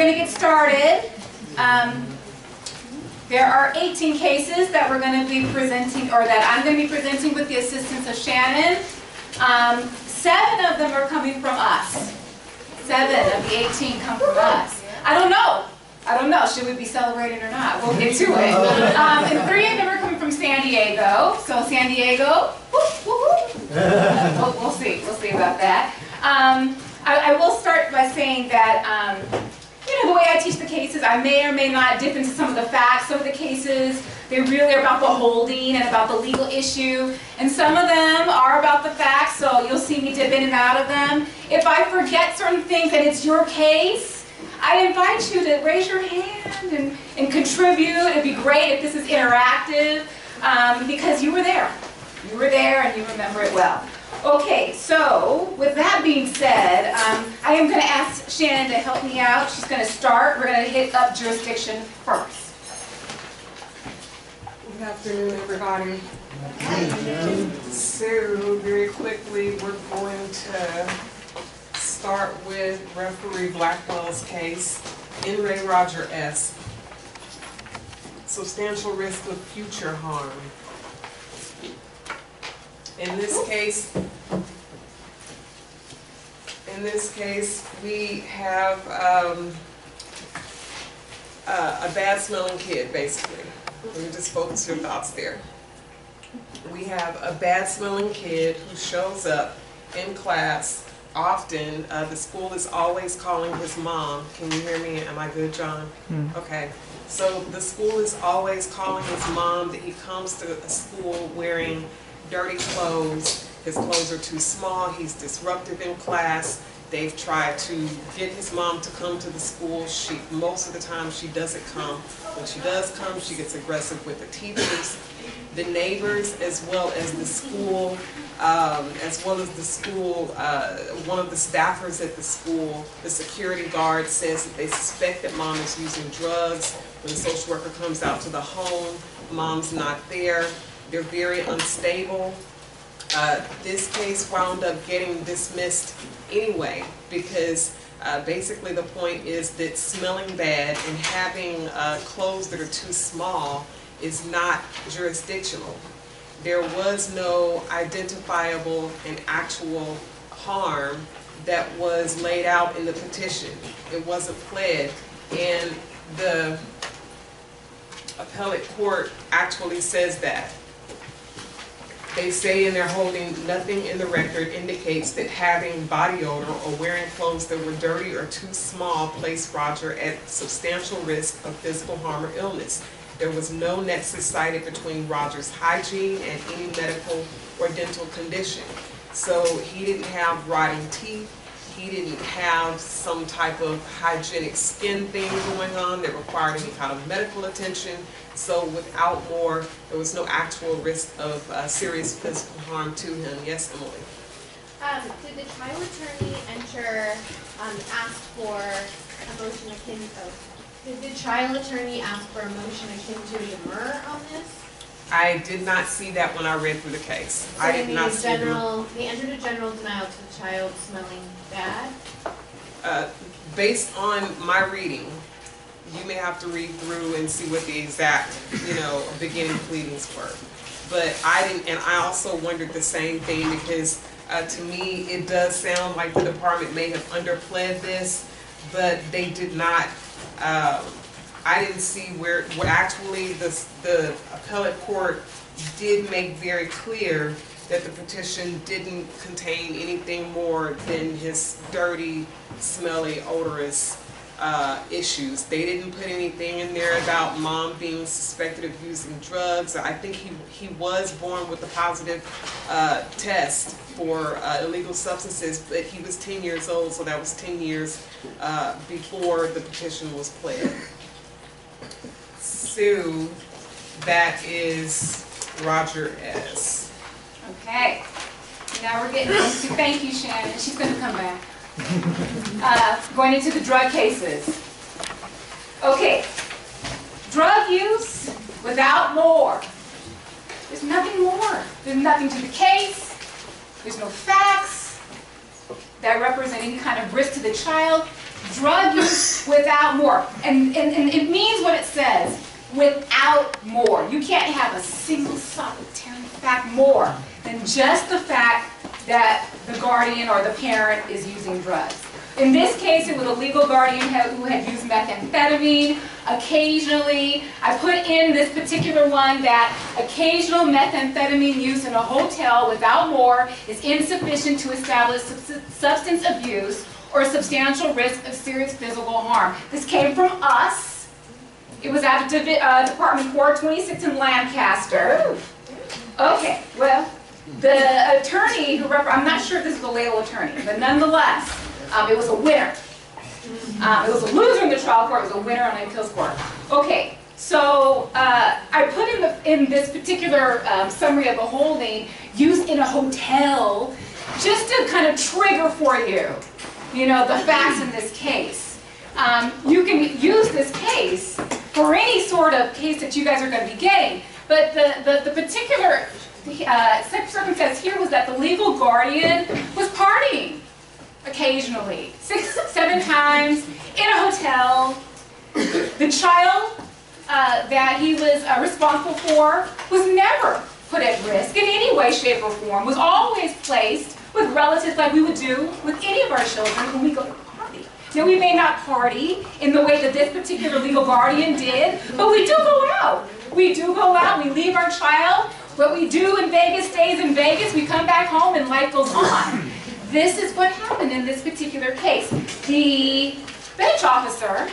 going to get started. Um, there are 18 cases that we're going to be presenting, or that I'm going to be presenting with the assistance of Shannon. Um, seven of them are coming from us. Seven of the 18 come from us. I don't know. I don't know. Should we be celebrating or not? We'll get to it. Um, and three of them are coming from San Diego. So San Diego, whoop, whoop, whoop. we'll, we'll see. We'll see about that. Um, I, I will start by saying that um, the way I teach the cases, I may or may not dip into some of the facts. Of the cases, they really are about the holding and about the legal issue. And some of them are about the facts, so you'll see me dip in and out of them. If I forget certain things and it's your case, I invite you to raise your hand and, and contribute. It'd be great if this is interactive um, because you were there. You were there and you remember it well. Okay, so with that being said, um, I am going to ask Shannon to help me out. She's going to start. We're going to hit up jurisdiction first. Good afternoon, everybody. So, very quickly, we're going to start with referee Blackwell's case, in re Roger S. Substantial risk of future harm. In this case, in this case, we have um, uh, a bad smelling kid, basically. Let me just focus your thoughts there. We have a bad smelling kid who shows up in class often. Uh, the school is always calling his mom. Can you hear me? Am I good, John? Okay. So the school is always calling his mom that he comes to school wearing dirty clothes. His clothes are too small. He's disruptive in class. They've tried to get his mom to come to the school. She, most of the time, she doesn't come. When she does come, she gets aggressive with the teachers, the neighbors, as well as the school, um, as well as the school. Uh, one of the staffers at the school, the security guard, says that they suspect that mom is using drugs. When the social worker comes out to the home, mom's not there. They're very unstable. Uh, this case wound up getting dismissed anyway because uh, basically the point is that smelling bad and having uh, clothes that are too small is not jurisdictional. There was no identifiable and actual harm that was laid out in the petition. It wasn't pled and the appellate court actually says that. They say in their holding, nothing in the record indicates that having body odor or wearing clothes that were dirty or too small placed Roger at substantial risk of physical harm or illness. There was no nexus cited between Roger's hygiene and any medical or dental condition. So he didn't have rotting teeth, he didn't have some type of hygienic skin thing going on that required any kind of medical attention. So without more, there was no actual risk of uh, serious physical harm to him. Yes, Emily? Um, did the trial attorney enter, um, ask for a motion akin, oh, did the trial attorney ask for a motion akin to a demur on this? I did not see that when I read through the case. So I did made not see the- general, they entered a general denial to the child smelling bad? uh, based on my reading, you may have to read through and see what the exact, you know, beginning pleadings were. But I didn't, and I also wondered the same thing because, uh, to me, it does sound like the department may have underpled this, but they did not, um, I didn't see where, where actually the, the appellate court did make very clear that the petition didn't contain anything more than his dirty, smelly, odorous uh, issues. They didn't put anything in there about mom being suspected of using drugs. I think he, he was born with a positive uh, test for uh, illegal substances, but he was 10 years old, so that was 10 years uh, before the petition was pled. Sue, that is Roger S. Okay. Now we're getting into, thank you, Shannon. She's going to come back. Uh, going into the drug cases. Okay. Drug use without more. There's nothing more. There's nothing to the case. There's no facts that represent any kind of risk to the child. Drug use without more. And, and, and it means what it says, without more. You can't have a single solitary fact more than just the fact that the guardian or the parent is using drugs. In this case, it was a legal guardian who had used methamphetamine. Occasionally, I put in this particular one that occasional methamphetamine use in a hotel without more is insufficient to establish subs- substance abuse or substantial risk of serious physical harm. This came from us. It was out of Divi- uh, Department 426 in Lancaster. Okay, well, the attorney who I'm not sure if this is the legal attorney, but nonetheless, um, it was a winner. Um, it was a loser in the trial court, it was a winner on the appeals court. Okay, so, uh, I put in the, in this particular, um, summary of the holding, use in a hotel, just to kind of trigger for you, you know, the facts in this case. Um, you can use this case for any sort of case that you guys are gonna be getting, but the, the, the particular, uh, circumstance here was that the legal guardian was partying occasionally, six, seven times in a hotel. The child uh, that he was uh, responsible for was never put at risk in any way, shape, or form, was always placed with relatives like we would do with any of our children when we go to party. Now, we may not party in the way that this particular legal guardian did, but we do go out. We do go out, we leave our child. What we do in Vegas stays in Vegas. We come back home and life goes on. This is what happened in this particular case. The bench officer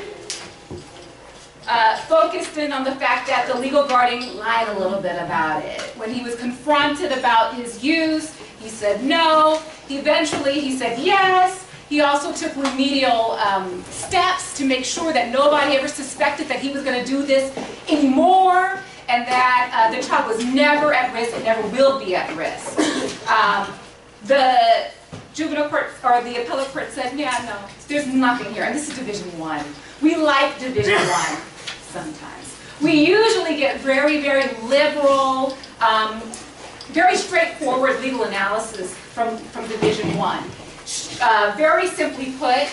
uh, focused in on the fact that the legal guardian lied a little bit about it. When he was confronted about his use, he said no. Eventually, he said yes. He also took remedial um, steps to make sure that nobody ever suspected that he was going to do this anymore and that uh, the child was never at risk and never will be at risk. Um, the juvenile court, or the appellate court said, yeah, no, there's nothing here, and this is Division One. We like Division One sometimes. We usually get very, very liberal, um, very straightforward legal analysis from, from Division One. Uh, very simply put,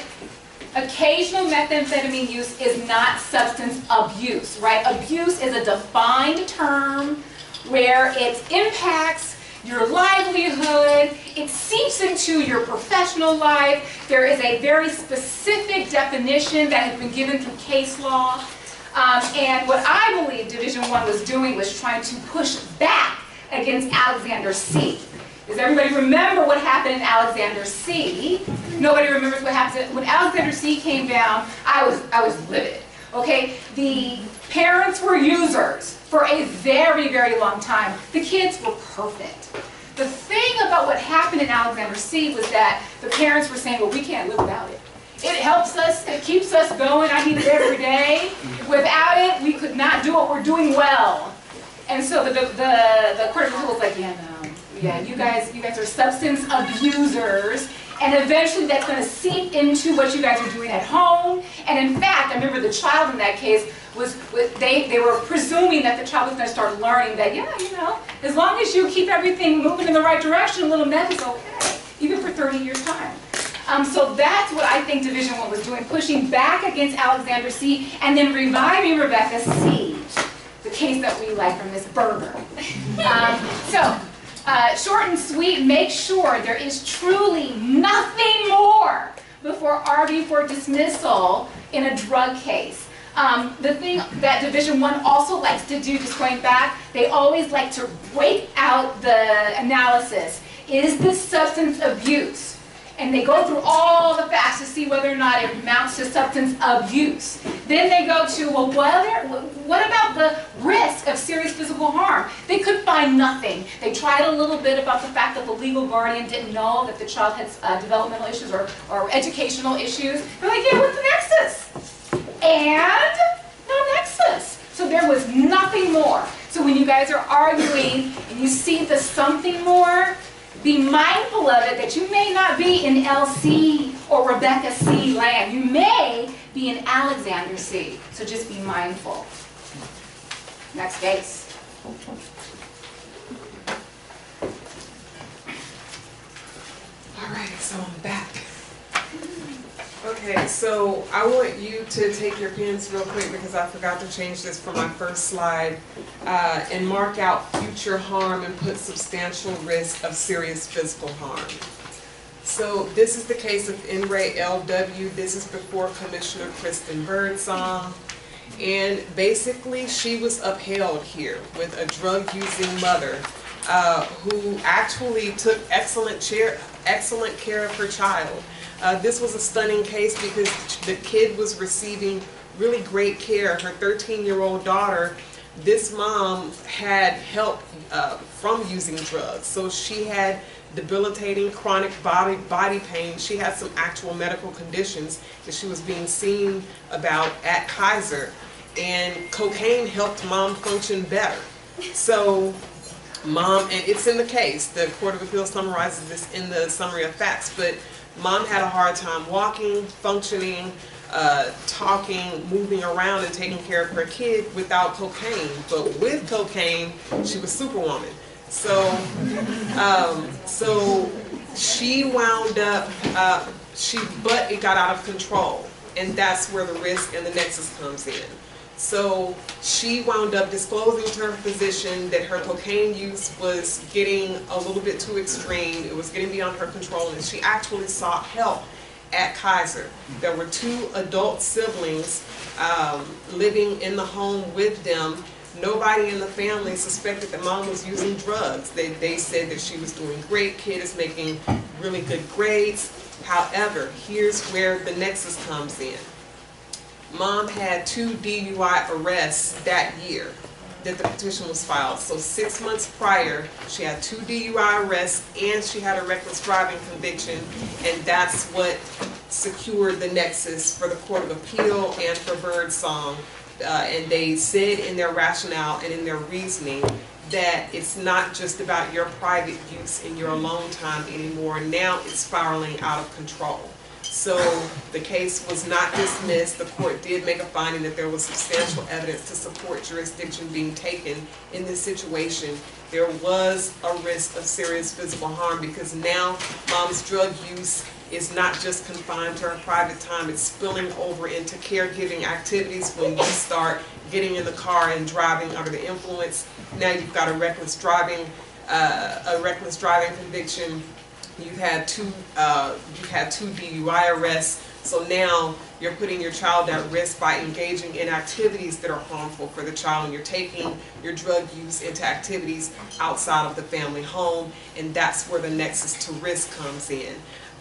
occasional methamphetamine use is not substance abuse, right? Abuse is a defined term where it impacts your livelihood, it seeps into your professional life. There is a very specific definition that has been given through case law. Um, and what I believe Division One was doing was trying to push back against Alexander C. Does everybody remember what happened in Alexander C? Nobody remembers what happened when Alexander C came down. I was I was livid. Okay, the parents were users for a very very long time. The kids were perfect. The thing about what happened in Alexander C was that the parents were saying, well, we can't live without it. It helps us, it keeps us going. I need it every day. Without it, we could not do what we're doing well. And so the, the, the, the court of appeal was like, yeah, no, yeah, you guys, you guys are substance abusers, and eventually that's going to seep into what you guys are doing at home. And in fact, I remember the child in that case was, was they, they were presuming that the child was going to start learning that, yeah, you know, as long as you keep everything moving in the right direction, a little meth is okay, even for 30 years' time. Um, so that's what I think Division One was doing, pushing back against Alexander C. and then reviving Rebecca C the case that we like from Miss Berger. Um, so, uh, short and sweet, make sure there is truly nothing more before arguing for dismissal in a drug case. Um, the thing that Division One also likes to do, just going back, they always like to break out the analysis. Is this substance abuse? And they go through all the facts to see whether or not it amounts to substance abuse. Then they go to, well, whether, what about the risk of serious physical harm? They could find nothing. They tried a little bit about the fact that the legal guardian didn't know that the child had uh, developmental issues or, or educational issues. They're like, yeah, what's the nexus? And no nexus. So there was nothing more. So when you guys are arguing and you see the something more, be mindful of it that you may not be in LC or Rebecca C land. You may be in Alexander C. So just be mindful. Next case. All right, so I'm back. Okay, so I want you to take your pens real quick because I forgot to change this for my first slide. Uh, and mark out future harm and put substantial risk of serious physical harm. So this is the case of In re L.W. This is before Commissioner Kristen Birdsong. And basically, she was upheld here with a drug-using mother uh, who actually took excellent care, excellent care of her child. Uh, this was a stunning case because the kid was receiving really great care. Her 13-year-old daughter, this mom had help uh, from using drugs. So she had debilitating chronic body, body pain. She had some actual medical conditions that she was being seen about at Kaiser. And cocaine helped mom function better. So mom, and it's in the case, the Court of Appeals summarizes this in the summary of facts, but mom had a hard time walking, functioning, uh, talking, moving around and taking care of her kid without cocaine. But with cocaine, she was superwoman. So, um, so she wound up, uh, she, but it got out of control. And that's where the risk and the nexus comes in. So she wound up disclosing to her physician that her cocaine use was getting a little bit too extreme. It was getting beyond her control, and she actually sought help at Kaiser. There were two adult siblings um, living in the home with them. Nobody in the family suspected that mom was using drugs. They, they said that she was doing great, kid is making really good grades. However, here's where the nexus comes in. Mom had two DUI arrests that year that the petition was filed. So six months prior, she had two DUI arrests and she had a reckless driving conviction. And that's what secured the nexus for the Court of Appeal and for Birdsong. Uh, and they said in their rationale and in their reasoning that it's not just about your private use in your alone time anymore. Now it's spiraling out of control. So the case was not dismissed. The court did make a finding that there was substantial evidence to support jurisdiction being taken in this situation. There was a risk of serious physical harm because now mom's drug use is not just confined to her private time, it's spilling over into caregiving activities when you start getting in the car and driving under the influence. Now you've got a reckless driving, uh, a reckless driving conviction You've had two, uh, you've had two DUI arrests, so now you're putting your child at risk by engaging in activities that are harmful for the child, and you're taking your drug use into activities outside of the family home, and that's where the nexus to risk comes in.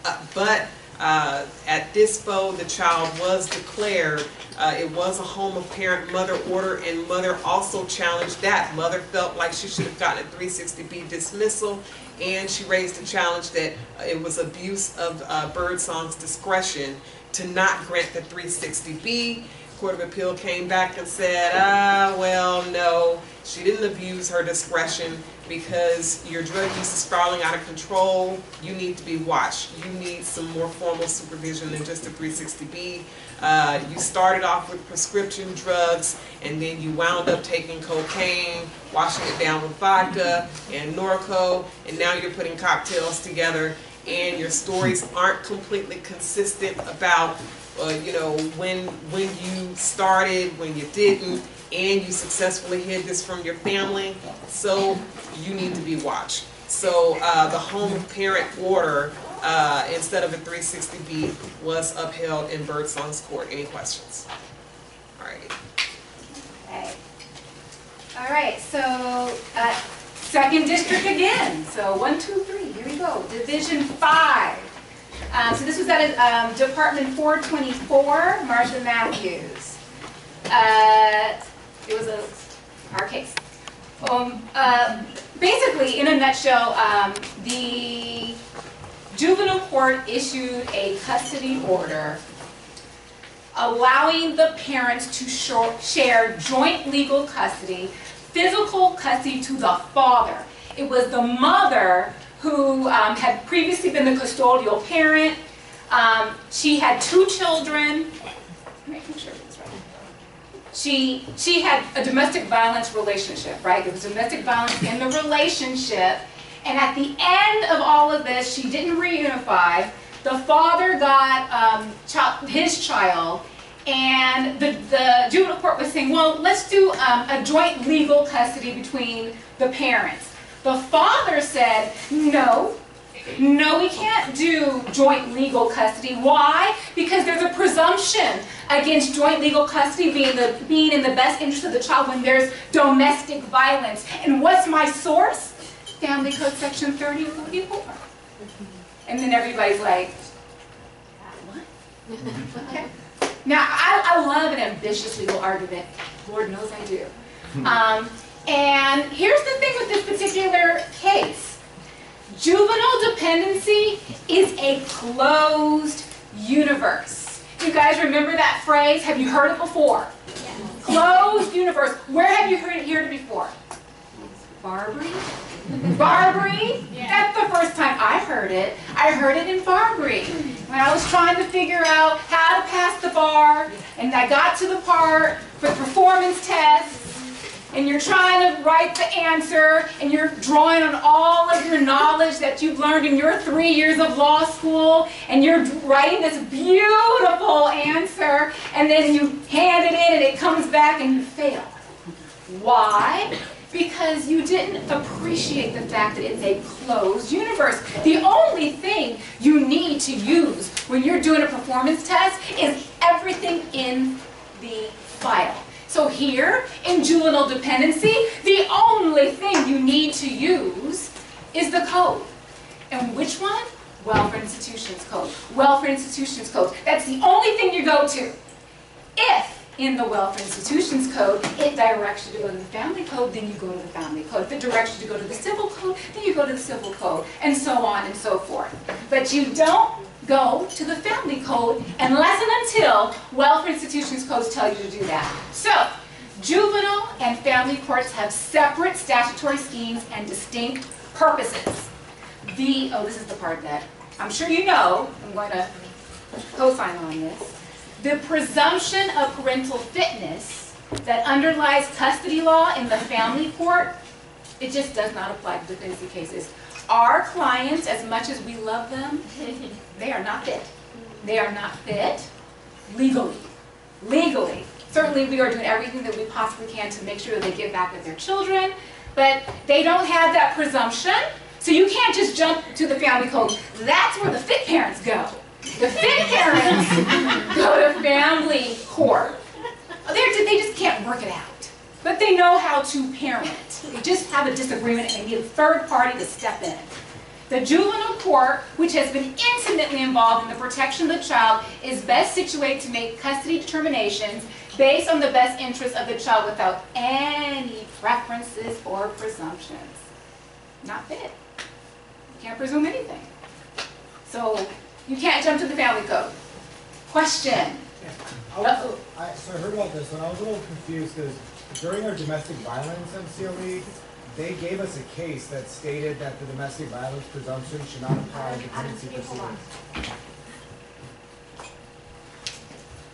Uh, but uh, at DISPO, the child was declared, uh, it was a home of parent mother order, and mother also challenged that. Mother felt like she should have gotten a 360B dismissal, and she raised a challenge that uh, it was abuse of uh, Birdsong's discretion to not grant the 360B. Court of Appeal came back and said, ah, well, no, she didn't abuse her discretion because your drug use is spiraling out of control. You need to be watched. You need some more formal supervision than just a 360B. Uh, you started off with prescription drugs and then you wound up taking cocaine, washing it down with vodka and Norco, and now you're putting cocktails together and your stories aren't completely consistent about uh, you know, when when you started, when you didn't, and you successfully hid this from your family, so you need to be watched. So uh, the home parent order, uh, instead of a 360B, was upheld in Birdsong's court. Any questions? All right. Okay. All right, so, uh, second district again. So one, two, three, here we go. Division five. Um, so this was at, um, Department four twenty-four, Martha Matthews. Uh, it was a, our case. Um, uh, basically, in a nutshell, um, the juvenile court issued a custody order allowing the parents to share joint legal custody, physical custody to the father. It was the mother who um, had previously been the custodial parent. Um, she had two children. She she had a domestic violence relationship, right? There was domestic violence in the relationship, and at the end of all of this, she didn't reunify. The father got um, his child, and the, the juvenile court was saying, well, let's do um, a joint legal custody between the parents. The father said, no, no, we can't do joint legal custody. Why? Because there's a presumption against joint legal custody being, the, being in the best interest of the child when there's domestic violence. And what's my source? Family Code Section 3044. And then everybody's like, what? Okay. Now, I, I love an ambitious legal argument. Lord knows I do. Um, and here's the thing with this particular case. Juvenile dependency is a closed universe. You guys remember that phrase? Have you heard it before? Closed universe. Where have you heard it, it before? BarBri? BarBri? That's the first time I heard it. I heard it in BarBri. When I was trying to figure out how to pass the bar, and I got to the part for the performance test, and you're trying to write the answer, and you're drawing on all of your knowledge that you've learned in your three years of law school, and you're writing this beautiful answer, and then you hand it in, and it comes back, and you fail. Why? Because you didn't appreciate the fact that it's a closed universe. The only thing you need to use when you're doing a performance test is everything in the file. So here, in juvenile dependency, the only thing you need to use is the code. And which one? Welfare Institutions Code. Welfare Institutions Code. That's the only thing you go to. If in the Welfare Institutions Code, it directs you to go to the Family Code, then you go to the Family Code. If it directs you to go to the Civil Code, then you go to the Civil Code, and so on and so forth. But you don't go to the Family Code unless and until Welfare Institutions Codes tell you to do that. So, juvenile and family courts have separate statutory schemes and distinct purposes. The, oh, this is the part that I'm sure you know, I'm going to co-sign on this. The presumption of parental fitness that underlies custody law in the family court, it just does not apply to dependency cases. Our clients, as much as we love them, they are not fit. They are not fit legally. Legally. Certainly, we are doing everything that we possibly can to make sure that they get back with their children, but they don't have that presumption. So you can't just jump to the family code. That's where the fit parents go. The fit parents go to family court. They're, they just can't work it out. But they know how to parent. They just have a disagreement and they need a third party to step in. The juvenile court, which has been intimately involved in the protection of the child, is best situated to make custody determinations based on the best interests of the child without any preferences or presumptions. Not fit. You can't presume anything. So you can't jump to the family code. Question? I was, I, so I heard about this, and I was a little confused because during our domestic violence MCLE, they gave us a case that stated that the domestic violence presumption should not apply to dependency proceedings.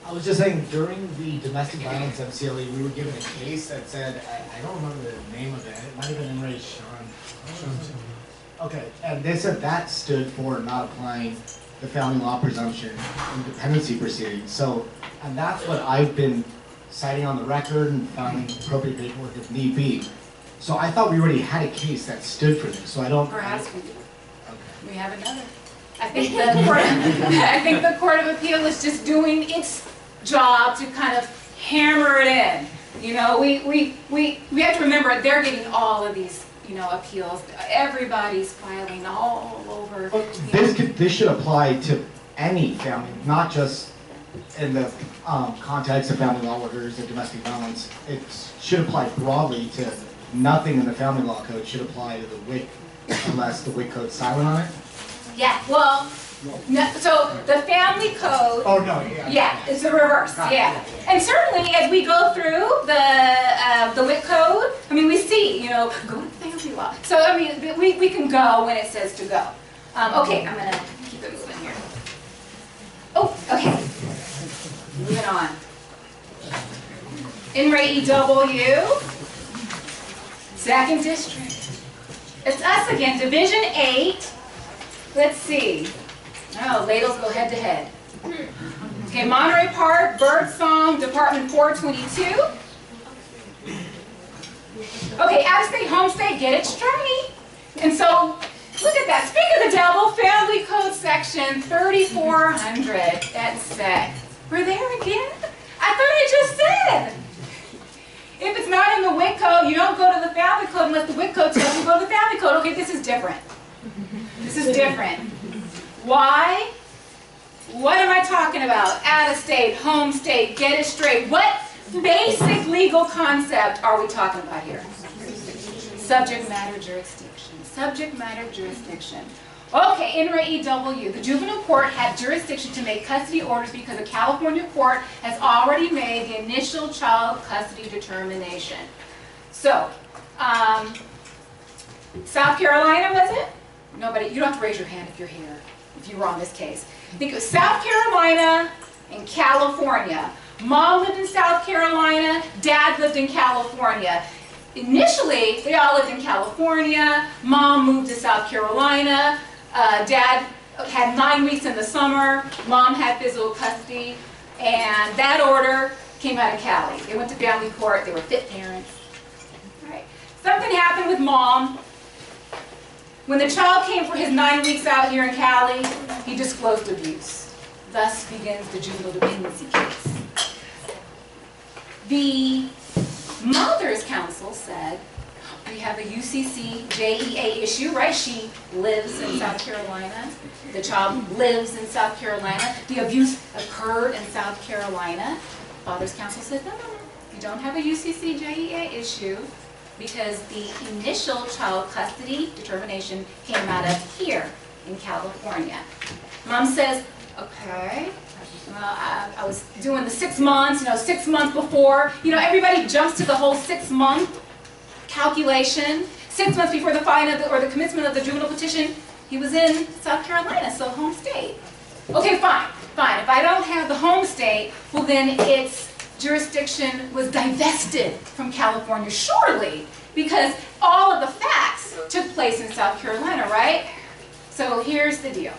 I was just saying, during the domestic violence MCLE, we were given a case that said, I, I don't remember the name of it, it might have been in re Sean. Okay, and they said that stood for not applying the family law presumption in dependency proceedings. So, and that's what I've been citing on the record and filing appropriate paperwork if need be. So I thought we already had a case that stood for this, so I don't. Perhaps we do. Okay. We have another. I think the court, I think the Court of Appeal is just doing its job to kind of hammer it in. You know, we, we, we, we have to remember, they're getting all of these, you know, appeals. Everybody's filing all over. But you know. this could, this should apply to any family, not just in the um, context of family law orders and domestic violence. It should apply broadly to nothing in the family law code should apply to the WIC unless the WIC code's silent on it. Yeah, well, no, so the family code Oh, no, yeah. Yeah, it's the reverse, yeah. And certainly, as we go through the, uh, the WIC code, I mean, we see, you know, go to family law. So, I mean, we, we can go when it says to go. Um, okay, I'm gonna keep it moving here. Oh, okay. Moving on. In re EW, second district. It's us again, Division Eight. Let's see. Oh, ladles go head to head. Okay, Monterey Park, Birdsong, Department 422. Okay, out of state, home state, get it straight. And so, look at that. Speak of the devil, Family Code Section 3400. That's set. We're there again? I thought I just said. If it's not in the WIC code, you don't go to the family code unless the WIC code tells you go to the family code. Okay, this is different. This is different. Why? What am I talking about? Out of state, home state, get it straight. What basic legal concept are we talking about here? Subject matter jurisdiction. Subject matter jurisdiction. Okay, in re EW, the juvenile court had jurisdiction to make custody orders because a California court has already made the initial child custody determination. So, um, South Carolina was it? Nobody, you don't have to raise your hand if you're here, if you were on this case. I think it was South Carolina and California. Mom lived in South Carolina, dad lived in California. Initially, they all lived in California. Mom moved to South Carolina. Uh, dad had nine weeks in the summer. Mom had physical custody. And that order came out of Cali. They went to family court. They were fit parents. Right. Something happened with mom. When the child came for his nine weeks out here in Cali, he disclosed abuse. Thus begins the juvenile dependency case. The mother's counsel said, we have a UCCJEA issue, right? She lives in South Carolina. The child lives in South Carolina. The abuse occurred in South Carolina. Father's counsel said, no, no, no. You don't have a UCCJEA issue because the initial child custody determination came out of here in California. Mom says, okay, well, I, I was doing the six months, you know, six months before. You know, everybody jumps to the whole six month calculation. Six months before the filing of the, or the commencement of the juvenile petition, he was in South Carolina, so home state. Okay, fine, fine. If I don't have the home state, well then its jurisdiction was divested from California, surely, because all of the facts took place in South Carolina, right? So here's the deal.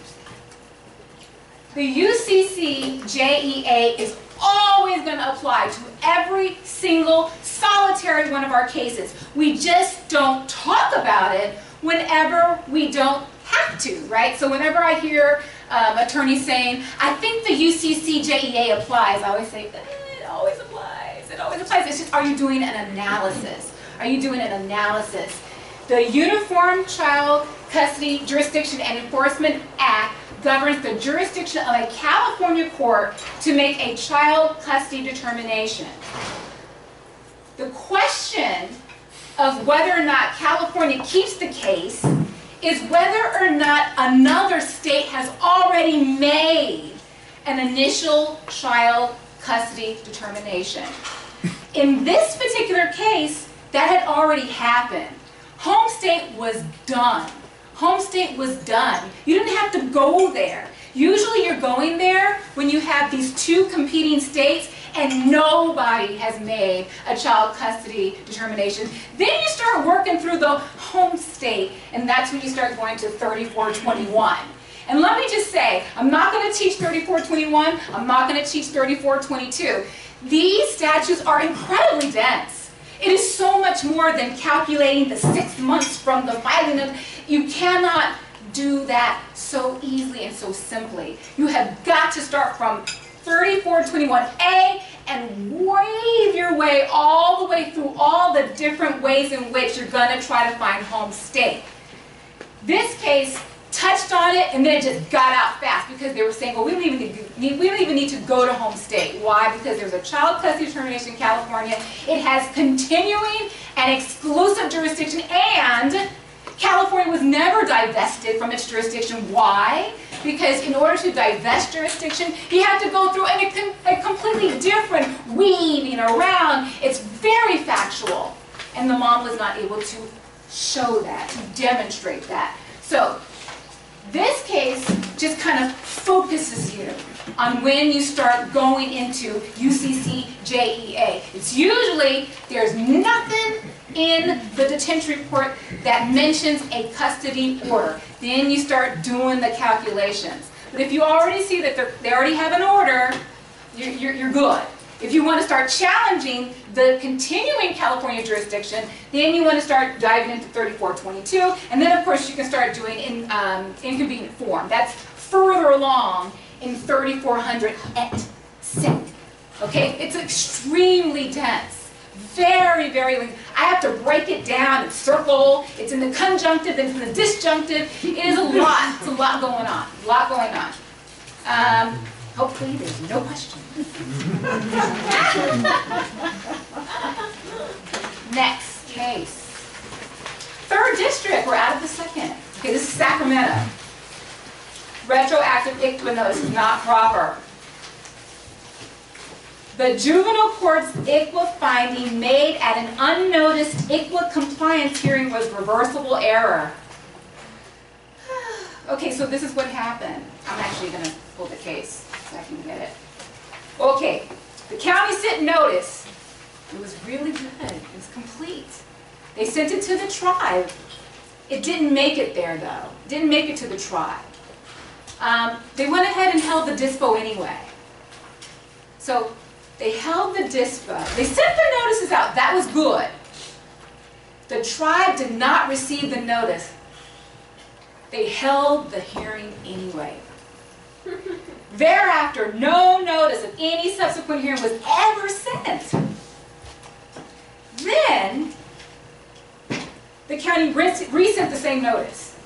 The UCCJEA is always going to apply to every single solitary one of our cases. We just don't talk about it whenever we don't have to, right? So whenever I hear um, attorneys saying, I think the UCCJEA applies, I always say, "Eh, it always applies. It always applies. It's just, are you doing an analysis? Are you doing an analysis? The Uniform Child Custody Jurisdiction and Enforcement Act governs the jurisdiction of a California court to make a child custody determination. The question of whether or not California keeps the case is whether or not another state has already made an initial child custody determination. In this particular case, that had already happened. Home state was done. Home state was done. You didn't have to go there. Usually you're going there when you have these two competing states and nobody has made a child custody determination. Then you start working through the home state and that's when you start going to 3421. And let me just say, I'm not going to teach 3421, I'm not going to teach 3422. These statutes are incredibly dense. It is so much more than calculating the six months from the filing of, you cannot do that so easily and so simply. You have got to start from 3421A and wave your way all the way through all the different ways in which you're going to try to find home state. This case touched on it and then it just got out fast because they were saying, well, we don't even need, we don't even need to go to home state. Why? Because there's a child custody determination in California. It has continuing and exclusive jurisdiction and California was never divested from its jurisdiction. Why? Because in order to divest jurisdiction, you have to go through a, a completely different weaving around. It's very factual. And the mom was not able to show that, to demonstrate that. So this case just kind of focuses you on when you start going into UCC JEA. It's usually, there's nothing in the detention report that mentions a custody order. Then you start doing the calculations. But if you already see that they already have an order, you're, you're, you're good. If you want to start challenging the continuing California jurisdiction, then you want to start diving into 3422, and then of course you can start doing in, um, inconvenient forum. That's further along in 3400 et seq. Okay, it's extremely dense, very, very. lengthy. I have to break it down and circle. It's in the conjunctive, then it's in the disjunctive. It is a lot. It's a lot going on. A lot going on. Um, hopefully, there's no question. Next case. Third district, we're out of the second. Okay, this is Sacramento. Retroactive ICWA notice is not proper. The juvenile court's ICWA finding made at an unnoticed ICWA compliance hearing was reversible error. Okay, so this is what happened. I'm actually gonna pull the case so I can get it. Okay, the county sent notice. It was really good, it was complete. They sent it to the tribe. It didn't make it there though, didn't make it to the tribe. Um, they went ahead and held the dispo anyway. So they held the dispo, they sent the notices out, that was good. The tribe did not receive the notice. They held the hearing anyway. Thereafter, no notice of any subsequent hearing was ever sent. Then, the county resent the same notice.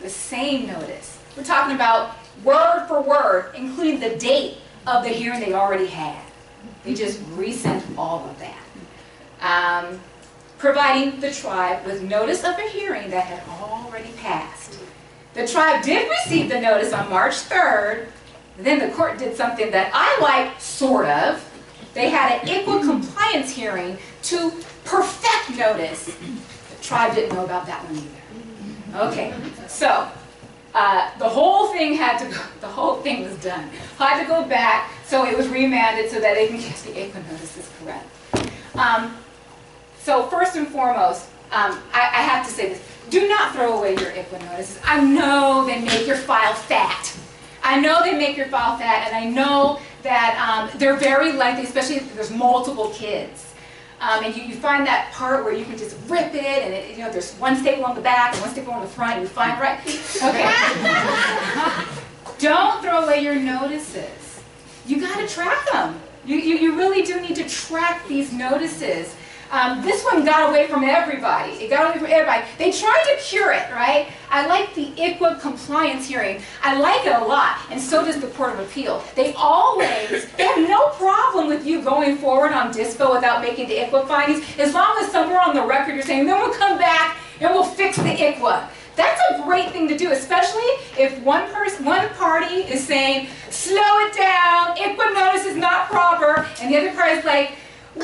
The same notice. We're talking about word for word, including the date of the hearing they already had. They just resent all of that. Um, providing the tribe with notice of a hearing that had already passed. The tribe did receive the notice on March 3rd. Then the court did something that I like, sort of. They had an ICWA compliance hearing to perfect notice. The tribe didn't know about that one either. Okay, so uh, the whole thing had to go, the whole thing was done. Had to go back, so it was remanded so that they can get the ICWA notices correct. Um, so first and foremost, um, I, I have to say this. Do not throw away your ICWA notices. I know they make your file fat. I know they make your file fat, and I know that um, they're very lengthy, especially if there's multiple kids. Um, and you, you find that part where you can just rip it, and it, you know there's one staple on the back and one staple on the front, and you find right. Okay. Don't throw away your notices. You got to track them. You, you, you really do need to track these notices. Um, this one got away from everybody. It got away from everybody. They tried to cure it, right? I like the ICWA compliance hearing. I like it a lot, and so does the Court of Appeal. They always, they have no problem with you going forward on DISPO without making the ICWA findings, as long as somewhere on the record you're saying, then we'll come back and we'll fix the ICWA. That's a great thing to do, especially if one person, one party is saying, slow it down, ICWA notice is not proper, and the other party is like,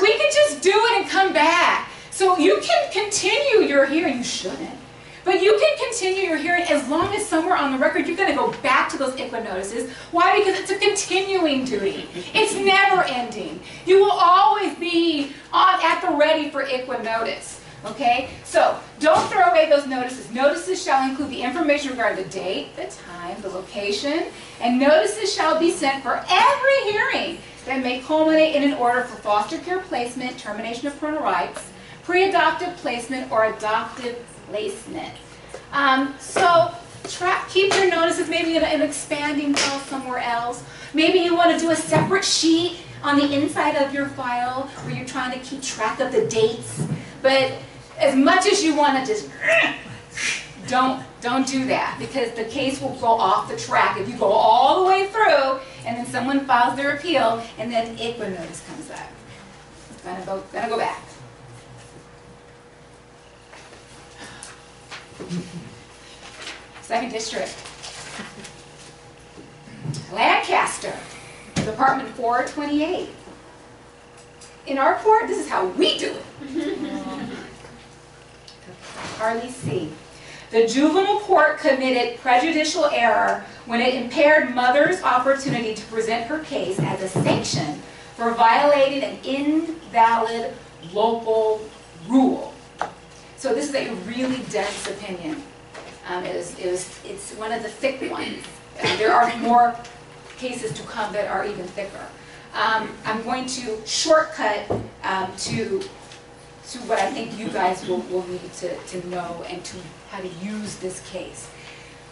we can just do it and come back. So you can continue your hearing, you shouldn't. But you can continue your hearing as long as somewhere on the record you're going to go back to those ICWA notices. Why? Because it's a continuing duty. It's never ending. You will always be on, at the ready for ICWA notice. Okay? So don't throw away those notices. Notices shall include the information regarding the date, the time, the location, and notices shall be sent for every hearing that may culminate in an order for foster care placement, termination of parental rights, pre-adoptive placement, or adoptive placement. Um, so keep your notices maybe in an expanding file somewhere else. Maybe you want to do a separate sheet on the inside of your file where you're trying to keep track of the dates. But as much as you want to just don't don't do that because the case will go off the track if you go all the way through and then someone files their appeal and then ICWA notice comes up. It's gonna go gonna go back. Second district. Lancaster, Department 428. In our court, this is how we do it. Harley C. The juvenile court committed prejudicial error when it impaired mother's opportunity to present her case as a sanction for violating an invalid local rule. So this is a really dense opinion. Um, it was, it was, it's one of the thick ones. There are more cases to come that are even thicker. Um, I'm going to shortcut um, to, to what I think you guys will, will need to, to know and to how to use this case.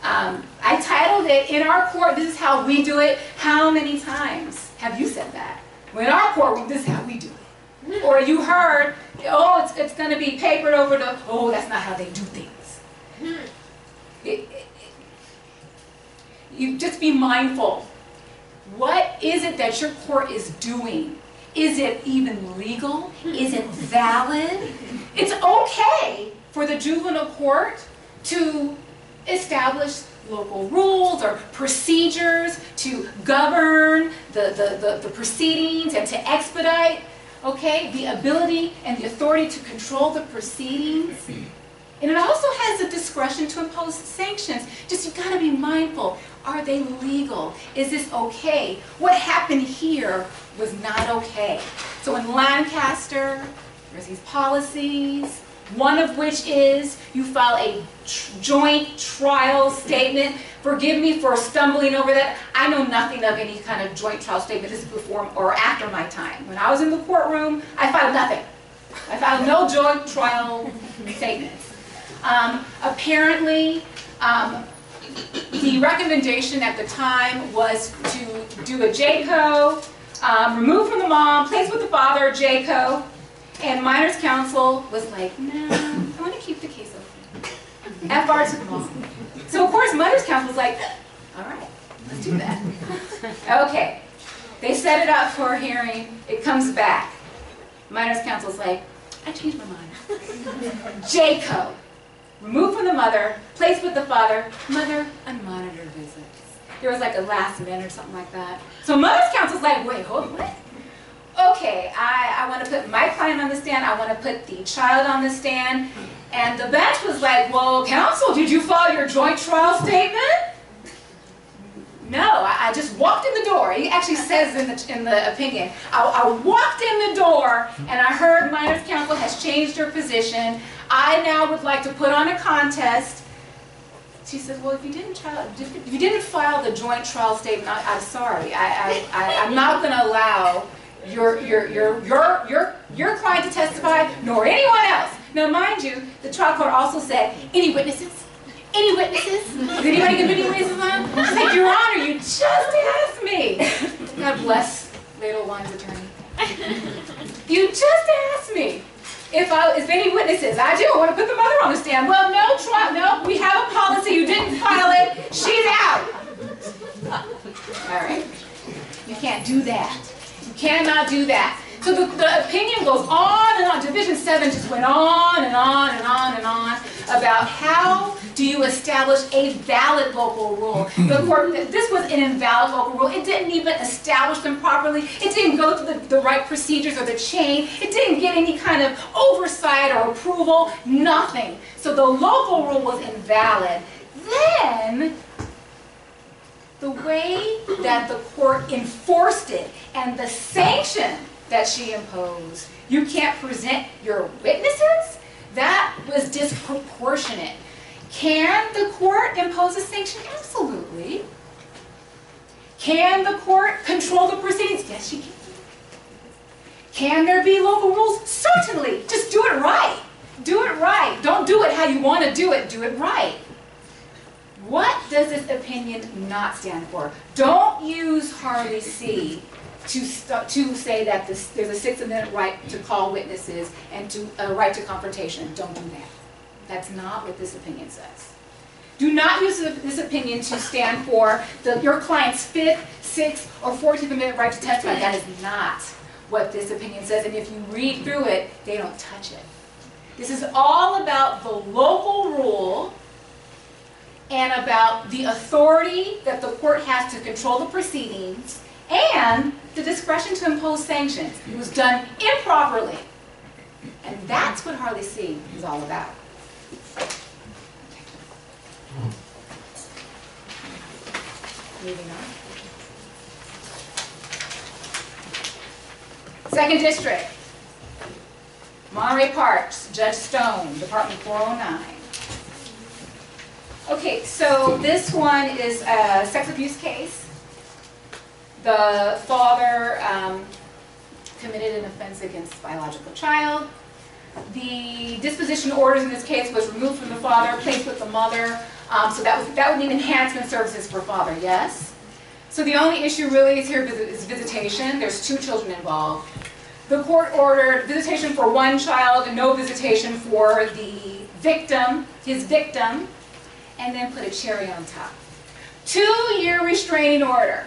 Um, I titled it, "In our court, this is how we do it." How many times have you said that? Well, in our courtroom, this is how we do it. Hmm. Or you heard, oh, it's, it's gonna be papered over to, oh, that's not how they do things. Hmm. It- it- it- You just be mindful. What is it that your court is doing? Is it even legal? Is it valid? Hmm. It's okay for the juvenile court to establish local rules or procedures to govern the, the, the, the proceedings and to expedite, okay, the ability and the authority to control the proceedings. And it also has the discretion to impose sanctions. Just you've gotta be mindful. Are they legal? Is this okay? What happened here was not okay. So in Lancaster, there's these policies, one of which is you file a tr- joint trial statement. Forgive me for stumbling over that. I know nothing of any kind of joint trial statement. This is before or after my time. When I was in the courtroom, I filed nothing. I filed no joint trial statements. Um, apparently, um, the recommendation at the time was to do a JCO, um, remove from the mom, place with the father, JCO, and minors counsel was like, no, I want to keep the case open. FR to the mom. So of course, minors counsel was like, all right, let's do that. Okay, they set it up for a hearing, it comes back. Minors counsel's like, I changed my mind. JCO, removed from the mother, placed with the father, mother unmonitored visits. There was like a last minute or something like that. So mother's counsel's like, wait, hold what? Okay, I, I want to put my client on the stand, I want to put the child on the stand. And the bench was like, well, counsel, did you file your joint trial statement? No, I, I just walked in the door. He actually says in the, in the opinion, I, I walked in the door and I heard minors counsel has changed her position. I now would like to put on a contest. She said, well, if you didn't trial, if you didn't file the joint trial statement, I, I'm sorry. I, I, I, I'm not going to allow your, your, your, your, your, your client to testify, nor anyone else. Now, mind you, the trial court also said, any witnesses? Any witnesses? Did anybody give any witnesses on? She's like, Your Honor, you just asked me. God bless LADL Wine's attorney. You just asked me if I, if any witnesses. I do, I want to put the mother on the stand. Well, no, trial, no, we have a policy, you didn't file it, she's out. All right, you can't do that. Cannot do that. So the, the opinion goes on and on. Division 7 just went on and on and on and on about how do you establish a valid local rule. The court, this was an invalid local rule. It didn't even establish them properly. It didn't go through the, the right procedures or the chain. It didn't get any kind of oversight or approval, nothing. So the local rule was invalid. Then the way that the court enforced it and the sanction that she imposed, you can't present your witnesses, that was disproportionate. Can the court impose a sanction? Absolutely. Can the court control the proceedings? Yes, she can. Can there be local rules? Certainly. Just do it right. Do it right. Don't do it how you want to do it. Do it right. What does this opinion not stand for? Don't use Harley C to, to say that this, there's a Sixth Amendment right to call witnesses and to a right to confrontation. Don't do that. That's not what this opinion says. Do not use this opinion to stand for the, your client's Fifth, Sixth, or Fourteenth Amendment right to testify. That is not what this opinion says. And if you read through it, they don't touch it. This is all about the local rule and about the authority that the court has to control the proceedings and the discretion to impose sanctions. It was done improperly. And that's what Harley C is all about. Moving on. Second district. Monterey Parks, Judge Stone, Department 409. Okay, so this one is a sex abuse case. The father um, committed an offense against biological child. The disposition orders in this case was removed from the father, placed with the mother. Um, So that was, that would mean enhancement services for father, yes? So the only issue really is here is visitation. There's two children involved. The court ordered visitation for one child and no visitation for the victim, his victim, and then put a cherry on top. Two-year restraining order.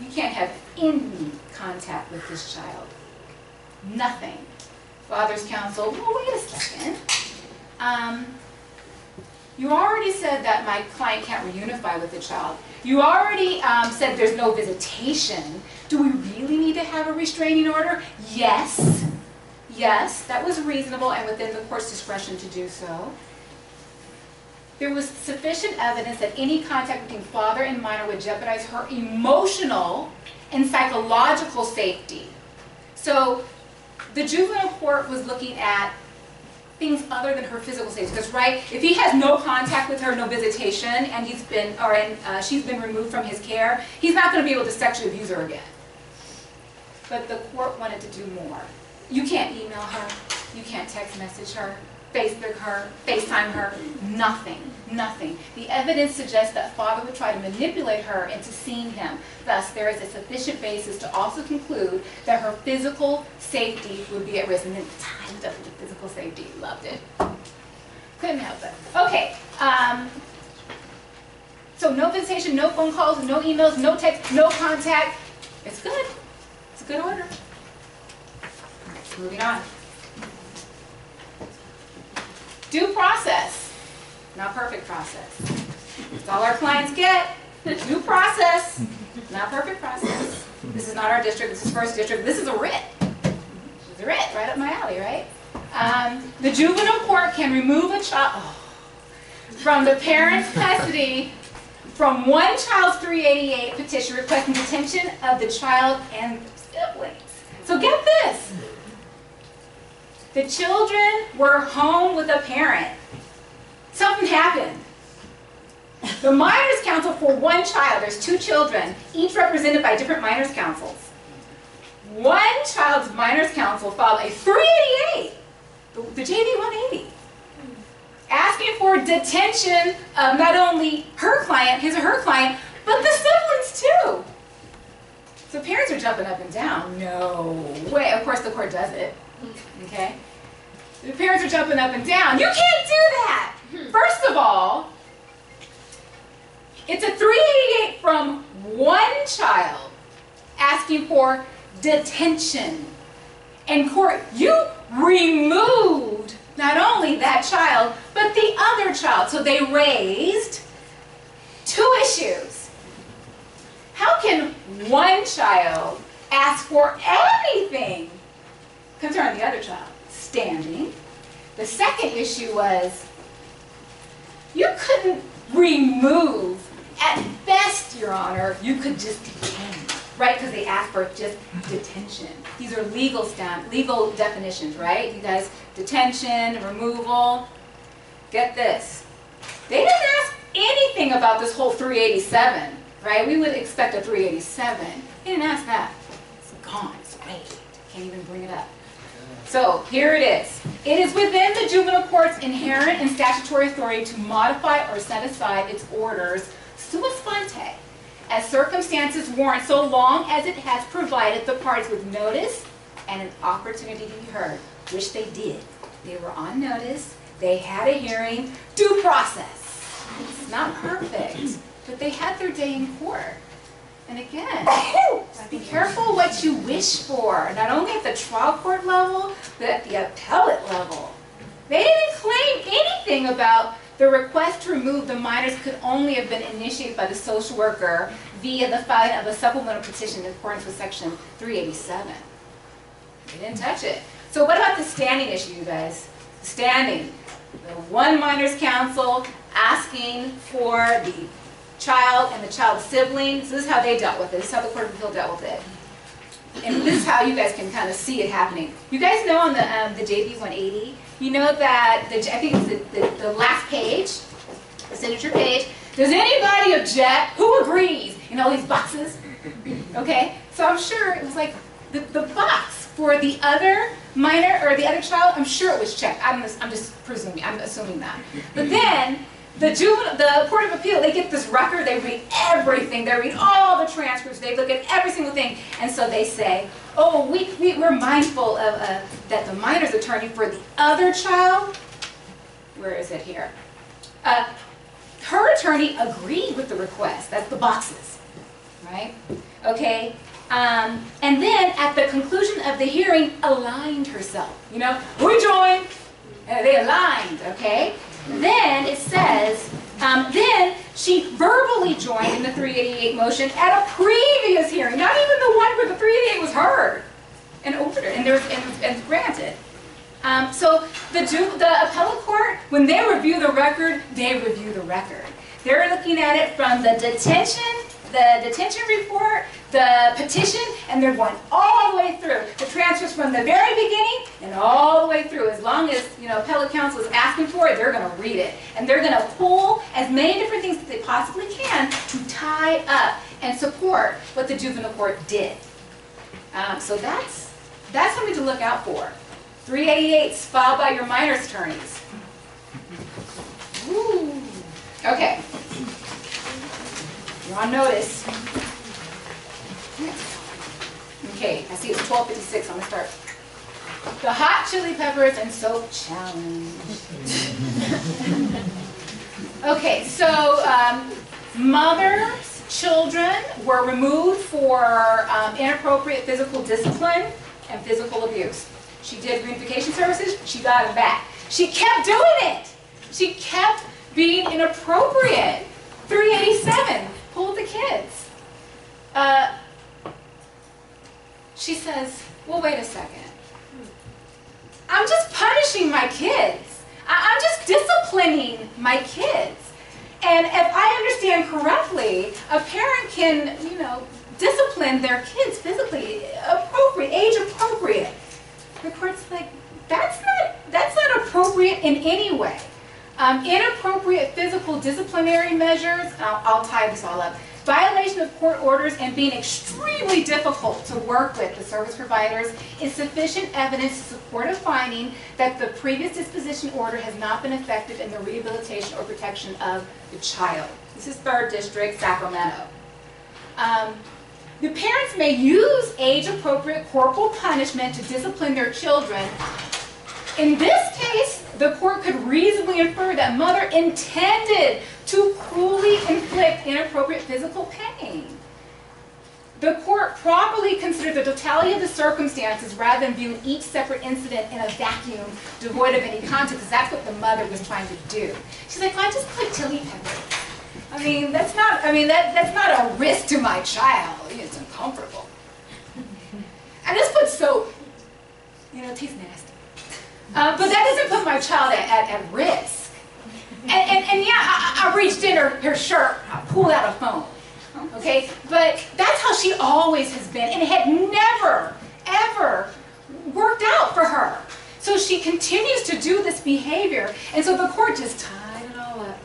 You can't have any contact with this child. Nothing. Father's counsel, well, wait a second. Um, you already said that my client can't reunify with the child. You already um, said there's no visitation. Do we really need to have a restraining order? Yes. Yes, that was reasonable and within the court's discretion to do so. There was sufficient evidence that any contact between father and minor would jeopardize her emotional and psychological safety. So the juvenile court was looking at things other than her physical safety. Because, right, if he has no contact with her, no visitation, and he's been, or uh, she's been removed from his care, he's not going to be able to sexually abuse her again. But the court wanted to do more. You can't email her, you can't text message her, Facebook her, FaceTime her, nothing, nothing. The evidence suggests that father would try to manipulate her into seeing him. Thus, there is a sufficient basis to also conclude that her physical safety would be at risk. And then up with the physical safety, loved it. Couldn't help it. Okay, um, so no visitation, no phone calls, no emails, no text, no contact. It's good. It's a good order. Moving on. Due process, not perfect process. That's all our clients get. Due process, not perfect process. This is not our district, this is first district, this is a writ. This is a writ, right up my alley, right? Um, the juvenile court can remove a child from the parent's custody from one child's 388 petition requesting detention of the child and siblings. So get this. The children were home with a parent. Something happened. The minors counsel for one child, there's two children, each represented by different minors counsels. One child's minors counsel filed a 388, the the JV 180, asking for detention of not only her client, his or her client, but the siblings too. So parents are jumping up and down. No way. Of course, the court does it. Okay? The parents are jumping up and down. You can't do that! Hmm. First of all, it's a 388 from one child asking for detention. And court, you removed not only that child, but the other child. So they raised two issues. How can one child ask for anything concerning the other child? Standing. The second issue was you couldn't remove, at best, Your Honor, you could just detain, right? Because they asked for just detention. These are legal stand, legal definitions, right? You guys, detention, removal. Get this. They didn't ask anything about this whole 387, right? We would expect a 387. They didn't ask that. It's gone, it's erased. Can't even bring it up. So here it is. It is within the juvenile court's inherent and statutory authority to modify or set aside its orders sua sponte as circumstances warrant so long as it has provided the parties with notice and an opportunity to be heard, which they did. They were on notice, they had a hearing, due process. It's not perfect, but they had their day in court. And again, be careful what you wish for, not only at the trial court level, but at the appellate level. They didn't claim anything about the request to remove the minors could only have been initiated by the social worker via the filing of a supplemental petition in accordance with section 387. They didn't touch it. So what about the standing issue, you guys? Standing. The one minors counsel asking for the child and the child's siblings. This is how they dealt with it. This is how the Court of Appeal dealt with it. And this is how you guys can kind of see it happening. You guys know on the, um, the JV 180, you know that, the, I think it's the, the, the last page, the signature page. Does anybody object? Who agrees? In all these boxes? Okay, so I'm sure it was like the, the box for the other minor or the other child, I'm sure it was checked. I'm I'm just presuming, I'm assuming that. But then the juvenile, the Court of Appeal, they get this record, they read everything, they read all the transcripts, they look at every single thing, and so they say, oh, we, we, we're mindful of, uh, that the minor's attorney for the other child, where is it here? Uh, her attorney agreed with the request, that's the boxes, right? Okay, um, and then at the conclusion of the hearing, aligned herself, you know, we joined, and they aligned, okay? Then it says, um, then she verbally joined in the 388 motion at a previous hearing, not even the one where the 388 was heard and ordered and and, and granted. Um, so the the appellate court, when they review the record, they review the record. They're looking at it from the detention, the detention report, the petition, and they're going all the way through. The transfers from the very beginning and all the way through. As long as you know appellate counsel is asking for it, they're going to read it, and they're going to pull as many different things as they possibly can to tie up and support what the juvenile court did. Um, so that's that's something to look out for. 388s filed by your minors attorneys. Ooh. Okay. On notice. Okay, I see it's 12:56. I'm gonna start. The hot chili peppers and soap challenge. okay, so um, mothers, children were removed for um, inappropriate physical discipline and physical abuse. She did reunification services, she got them back. She kept doing it. She kept being inappropriate. 387, pulled the kids. Uh, she says, well, wait a second. I'm just punishing my kids. I- I'm just disciplining my kids. And if I understand correctly, a parent can, you know, discipline their kids physically, appropriate, age appropriate. The court's like, that's not, that's not appropriate in any way. Um, inappropriate physical disciplinary measures, I'll, I'll tie this all up. Violation of court orders and being extremely difficult to work with the service providers is sufficient evidence to support a finding that the previous disposition order has not been effective in the rehabilitation or protection of the child. This is third district, Sacramento. Um, the parents may use age-appropriate corporal punishment to discipline their children. In this case, the court could reasonably infer that mother intended to cruelly inflict inappropriate physical pain. The court properly considered the totality of the circumstances rather than viewing each separate incident in a vacuum devoid of any context, that's what the mother was trying to do. She's like, well, I just put chili peppers. I mean, that's not, I mean, that, that's not a risk to my child. It's uncomfortable. I just put soap. You know, it tastes nasty. Uh, but that doesn't put my child at, at, at risk. And, and, and yeah, I, I reached in her, her shirt, I pulled out a phone. Okay? But that's how she always has been. And it had never, ever worked out for her. So she continues to do this behavior. And so the court just tied it all up.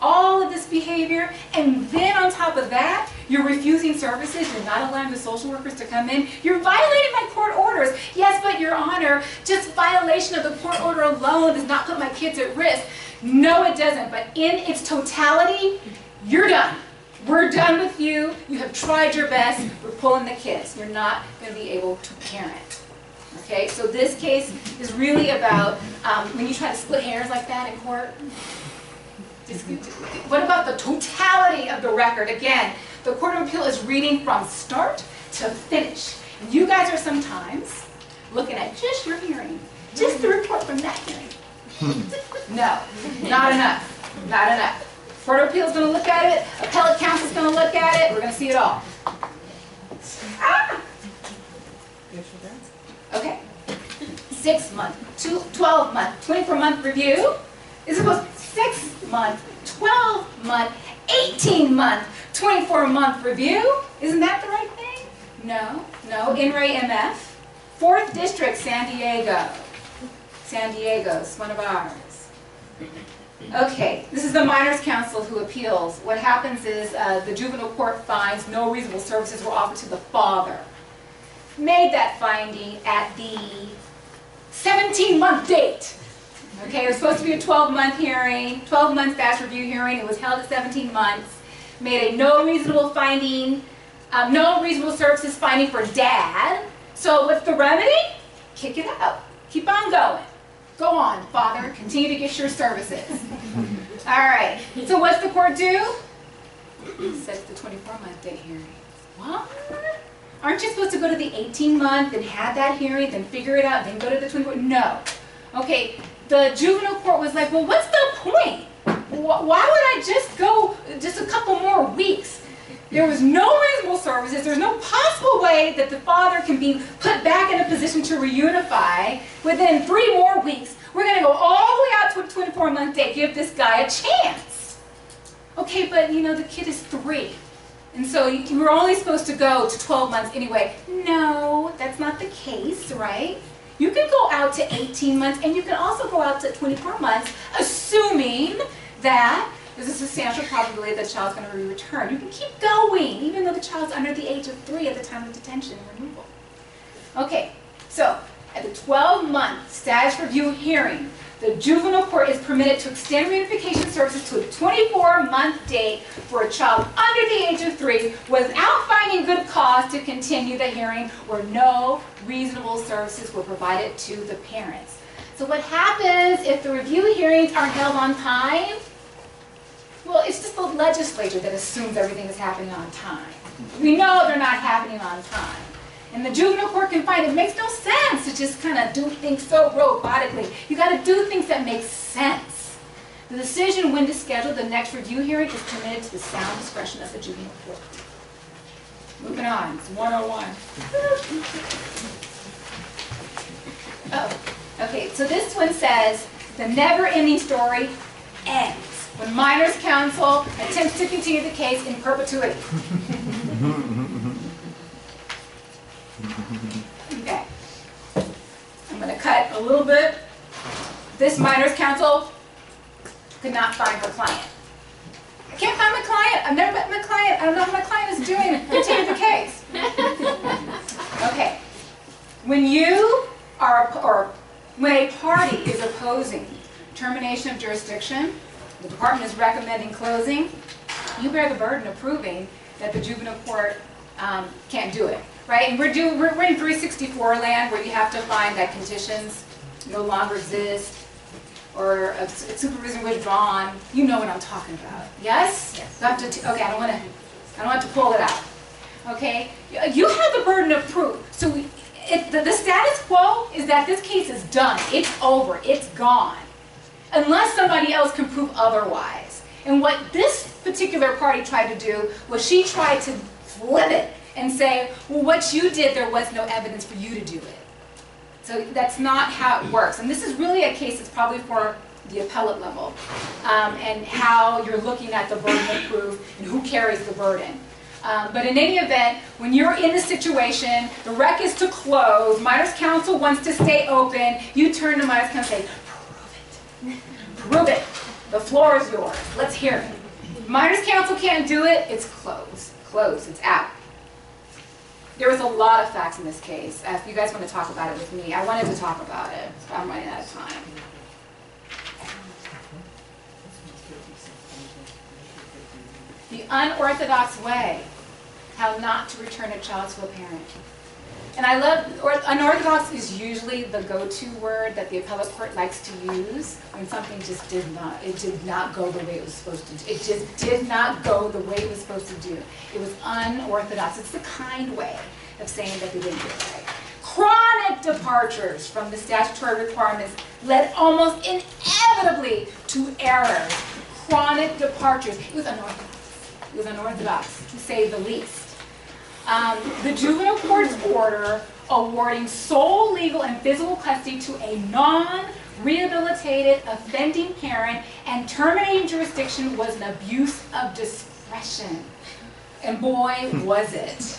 All of this behavior. And then on top of that, you're refusing services. You're not allowing the social workers to come in. You're violating my court orders. Yes, but Your Honor, just violation of the court order alone does not put my kids at risk. No, it doesn't. But in its totality, you're done. We're done with you. You have tried your best. We're pulling the kids. You're not going to be able to parent. Okay, so this case is really about um, when you try to split hairs like that in court. What about the totality of the record? Again, the Court of Appeal is reading from start to finish. And you guys are sometimes looking at just your hearing, just the report from that hearing. No, not enough, not enough. Court of Appeal is going to look at it, appellate counsel is going to look at it, we're going to see it all. Ah! Okay. Six month, two, 12 month, 24 month review. Is supposed six month, 12 month, 18 month, 24 month review. Isn't that the right thing? No, no. In re MF, fourth district, San Diego. San Diego's one of ours. Okay, this is the minors counsel who appeals. What happens is uh, the juvenile court finds no reasonable services were offered to the father. Made that finding at the 17-month date. Okay, it was supposed to be a 12-month hearing, 12-month fast review hearing. It was held at 17 months. Made a no reasonable finding, um, no reasonable services finding for dad. So what's the remedy? Kick it out. Keep on going. Go on, father, continue to get your services. All right, so what's the court do? Sets the 24-month date hearing. What? Aren't you supposed to go to the 18-month and have that hearing, then figure it out, then go to the 24? No. Okay, the juvenile court was like, well, what's the point? Why would I just go just a couple more weeks? There was no reasonable services. There's no possible way that the father can be put back in a position to reunify within three more weeks. We're going to go all the way out to a 24 month date, give this guy a chance. Okay, but you know, the kid is three. And so you were only supposed to go to 12 months anyway. No, that's not the case, right? You can go out to 18 months and you can also go out to 24 months, assuming that there's a substantial probability that the child's going to be returned. You can keep going, even though the child's under the age of three at the time of detention and removal. Okay, so at the 12-month status review hearing, the juvenile court is permitted to extend reunification services to a 24-month date for a child under the age of three without finding good cause to continue the hearing where no reasonable services were provided to the parents. So what happens if the review hearings aren't held on time? Well, it's just the legislature that assumes everything is happening on time. We know they're not happening on time. And the juvenile court can find it makes no sense to just kind of do things so robotically. You got to do things that make sense. The decision when to schedule the next review hearing is committed to the sound discretion of the juvenile court. Moving on, it's 101. Oh, okay, so this one says, the never-ending story ends when minors counsel attempts to continue the case in perpetuity. Okay. I'm gonna cut a little bit. This minors counsel could not find her client. I can't find my client, I've never met my client, I don't know what my client is doing, continue the case. Okay. When you are, or when a party is opposing termination of jurisdiction, the department is recommending closing, you bear the burden of proving that the juvenile court um, can't do it, right? And we're doing, we're we're in 364 land where you have to find that conditions no longer exist, or a supervision withdrawn, you know what I'm talking about, yes? Yes. You have to, okay, I don't wanna, I don't have to pull it out, okay? You you have the burden of proof, so we- it, the, the status quo is that this case is done, it's over, it's gone unless somebody else can prove otherwise. And what this particular party tried to do was she tried to flip it and say, well, what you did, there was no evidence for you to do it. So that's not how it works. And this is really a case that's probably for the appellate level um, and how you're looking at the burden of proof and who carries the burden. Um, but in any event, when you're in the situation, the rec is to close, minors counsel wants to stay open, you turn to minors counsel and say, prove it. Prove it. The floor is yours. Let's hear it. Minors counsel can't do it, it's closed. Closed, it's out. There was a lot of facts in this case. Uh, If you guys want to talk about it with me, I wanted to talk about it, but I'm running out of time. The unorthodox way, how not to return a child to a parent. And I love, or unorthodox is usually the go-to word that the appellate court likes to use when something just did not, it did not go the way it was supposed to. do. It just did not go the way it was supposed to do. It was unorthodox. It's the kind way of saying that they didn't do it right. Chronic departures from the statutory requirements led almost inevitably to errors. Chronic departures. It was unorthodox. It was unorthodox, to say the least. Um, the juvenile court's order awarding sole legal and physical custody to a non-rehabilitated offending parent and terminating jurisdiction was an abuse of discretion. And boy, was it.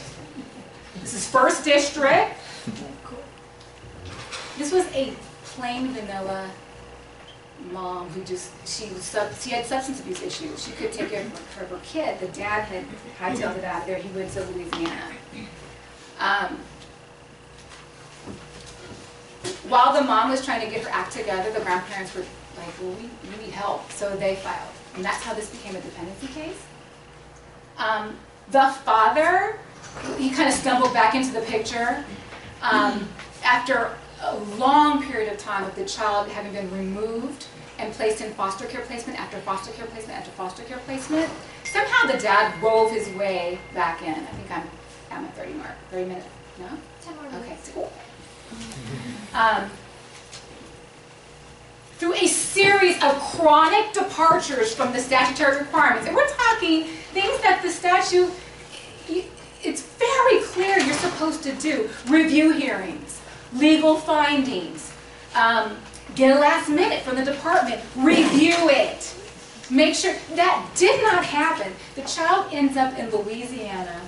This is first district. This was a plain vanilla mom who just, she was, sub- she had substance abuse issues. She could take care of her, her kid. The dad had hightailed it out of there. He went to Louisiana. Um, while the mom was trying to get her act together, the grandparents were like, well, we, we need help. So they filed. And that's how this became a dependency case. Um, the father, he kind of stumbled back into the picture um, after a long period of time of the child having been removed and placed in foster care placement after foster care placement after foster care placement. Somehow the dad wove his way back in. I think I'm at my 30 mark, 30 minutes. No? Ten more minutes. Okay. so- Um, through a series of chronic departures from the statutory requirements. And we're talking things that the statute, it's very clear you're supposed to do. Review hearings, legal findings, um, get a last minute from the department, review it. Make sure, that did not happen. The child ends up in Louisiana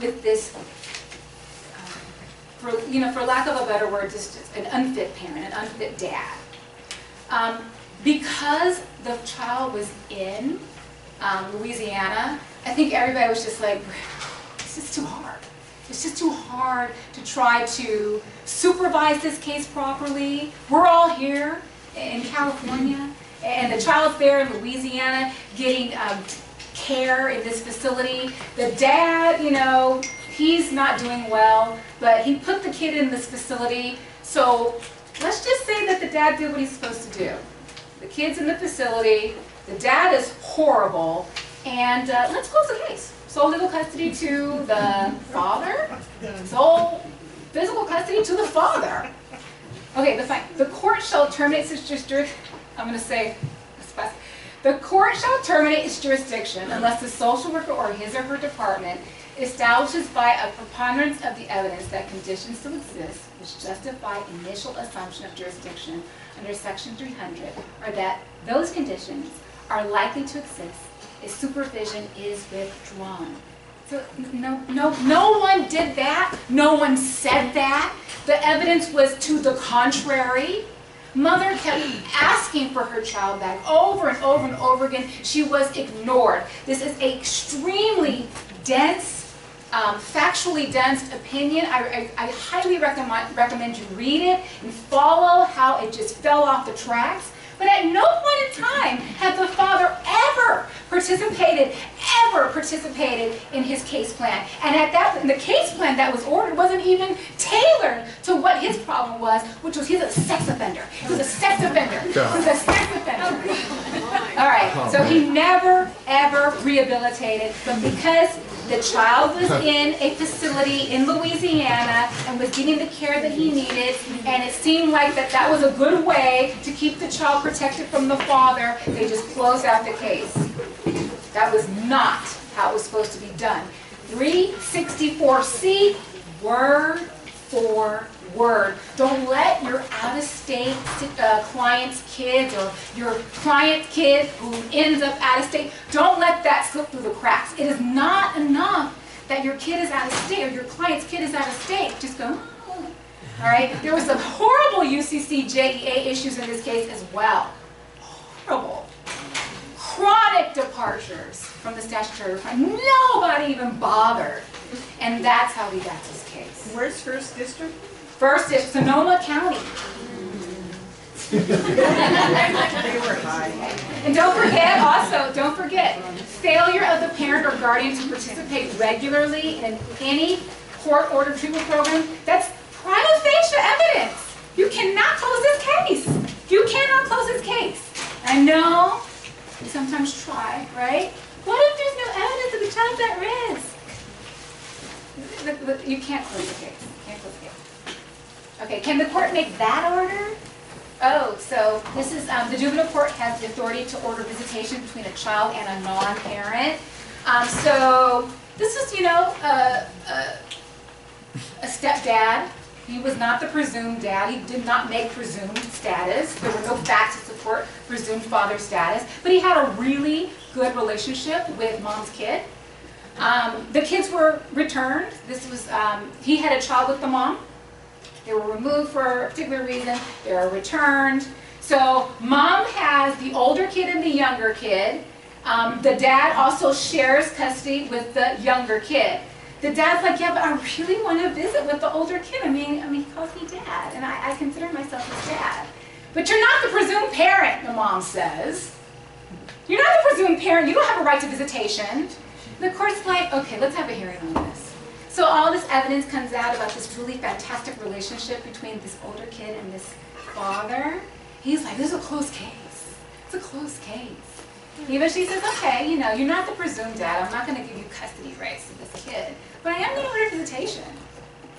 with this um, for, you know, for lack of a better word, just an unfit parent, an unfit dad. Um, because the child was in um, Louisiana, I think everybody was just like, this is too hard. It's just too hard to try to supervise this case properly. We're all here in California, and the child's there in Louisiana getting um, care in this facility. The dad, you know, he's not doing well, but he put the kid in this facility. So let's just say that the dad did what he's supposed to do. The kid's in the facility, the dad is horrible, and uh, let's close the case. Sole legal custody to the father, sole physical custody to the father. Okay, the fine. The court shall terminate its jurisdiction. I'm going to say. The court shall terminate its jurisdiction unless the social worker or his or her department establishes by a preponderance of the evidence that conditions still exist which justify initial assumption of jurisdiction under section 300, or that those conditions are likely to exist if supervision is withdrawn. So no, no, no one did that. No one said that. The evidence was to the contrary. Mother kept asking for her child back over and over and over again. She was ignored. This is a extremely dense, um, factually dense opinion. I, I, I highly recommend, recommend you read it and follow how it just fell off the tracks. But at no point in time had the father ever participated, ever participated in his case plan. And at that, the case plan that was ordered wasn't even tailored to what his problem was, which was he's a sex offender. He was a sex offender. He was a sex offender. All right, so he never, ever rehabilitated, but because the child was in a facility in Louisiana and was getting the care that he needed, and it seemed like that that was a good way to keep the child protected from the father, they just closed out the case. That was not how it was supposed to be done. 364C, word for word. Don't let your out-of-state uh, client's kids or your client's kid who ends up out of state, don't let that slip through the cracks. It is not enough that your kid is out of state or your client's kid is out of state. Just go, "Oh." all right? There was some horrible UCCJEA issues in this case as well. Horrible. Chronic departures from the statutory requirement. Nobody even bothered. And that's how we got this case. Where's First District? First is Sonoma County. And don't forget, also, don't forget, failure of the parent or guardian to participate regularly in any court-ordered treatment program, that's prima facie evidence. You cannot close this case. You cannot close this case. I know, we sometimes try, right? What if there's no evidence of the child's at risk? You can't close the case. You Can't close the case. Okay, can the court make that order? Oh, so this is, um, the juvenile court has the authority to order visitation between a child and a non-parent. Um, so this is, you know, a, a, a stepdad. He was not the presumed dad. He did not make presumed status. There were no facts to support presumed father status. But he had a really good relationship with mom's kid. Um, the kids were returned. This was, um, he had a child with the mom. They were removed for a particular reason. They were returned. So mom has the older kid and the younger kid. Um, the dad also shares custody with the younger kid. The dad's like, yeah, but I really want to visit with the older kid. I mean, I mean, he calls me dad, and I, I consider myself his dad. But you're not the presumed parent, the mom says. You're not the presumed parent. You don't have a right to visitation. The court's like, okay, let's have a hearing on this. So all this evidence comes out about this really fantastic relationship between this older kid and this father. He's like, this is a close case. It's a close case. Hmm. Even she says, okay, you know, you're not the presumed dad. I'm not going to give you custody rights to this kid, but I am going to order visitation.